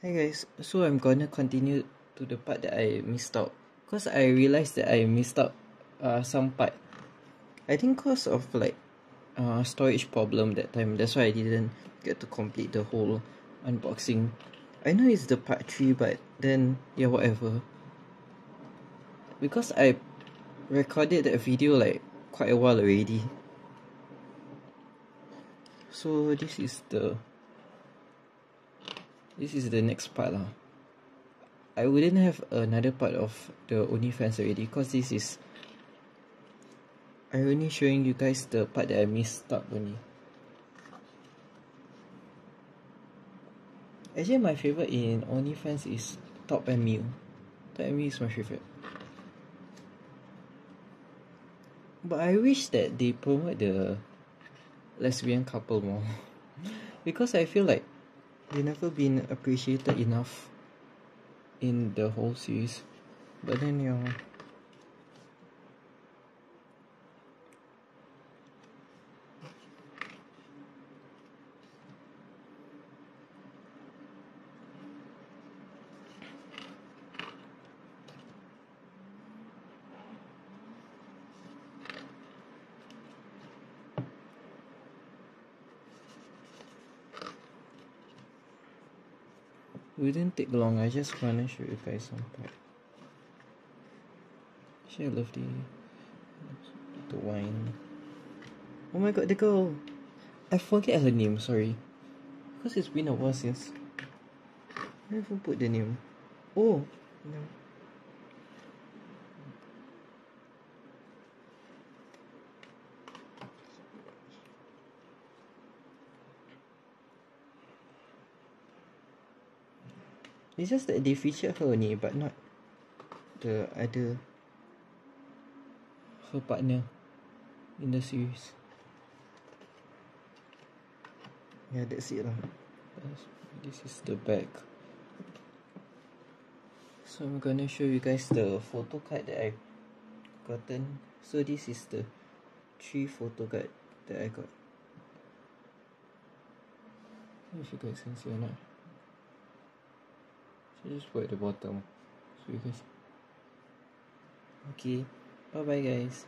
Hey guys, so I'm gonna continue to the part that I missed out because I realized that I missed out uh, some part. I think cause of like uh, storage problem that time. That's why I didn't get to complete the whole unboxing. I know it's the part three, but then yeah, whatever. Because I recorded that video like quite a while already. So this is the this is the next part lah. I wouldn't have another part of the Only Friends already because this is I only showing you guys the part that I missed up only. Actually my favorite in Only Friends is Top and Mew. Top and Mew is my favorite. But I wish that they promote the lesbian couple more. because I feel like they never been appreciated enough in the whole series. But then yeah. Wouldn't take long. I just wanna show you guys some part. She love the the wine. Oh my god, the girl. I forget her name. Sorry, because it's been a while since. I never put the name. Oh, no. It's just that they feature her only but not the other her partner in the series. Yeah, that's it lah. This is the back. So I'm gonna show you guys the photo card that I gotten. So this is the three photo card that I got. If you guys can see or not. So just put at the bottom. So you guys okay. Bye bye guys